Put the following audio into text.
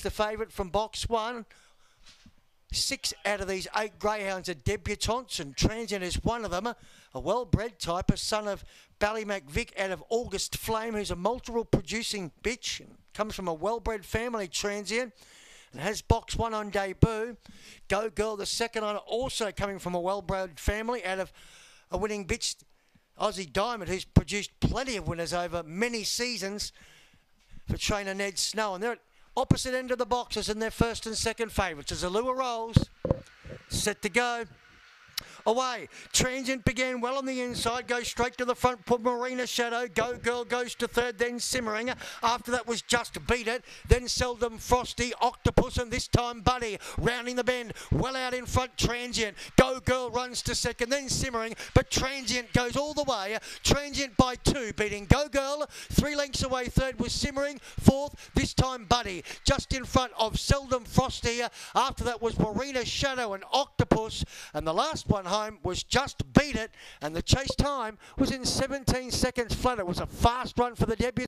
the favourite from box one. Six out of these eight greyhounds are debutantes, and Transient is one of them. A well-bred type, a son of Ballymac Vic out of August Flame, who's a multiple producing bitch. And comes from a well-bred family, Transient. And has box one on debut. Go Girl, the second on, also coming from a well-bred family out of a winning bitch, Aussie Diamond, who's produced plenty of winners over many seasons for trainer Ned Snow. And they're at opposite end of the boxes in their first and second favourites. As Alua rolls, set to go. Away. Transient began well on the inside, goes straight to the front, put Marina Shadow. Go Girl goes to third, then Simmering. After that was Just Beat It, then Seldom Frosty, Octopus, and this time Buddy rounding the bend. Well out in front, Transient. Go Girl runs to second, then Simmering, but Transient goes all the way. Transient by two, beating Go Girl. Three lengths away, third was Simmering. Fourth, this time Buddy, just in front of Seldom Frosty. After that was Marina Shadow and Octopus, and the last one home was just beat it, and the chase time was in 17 seconds flat. It was a fast run for the debut.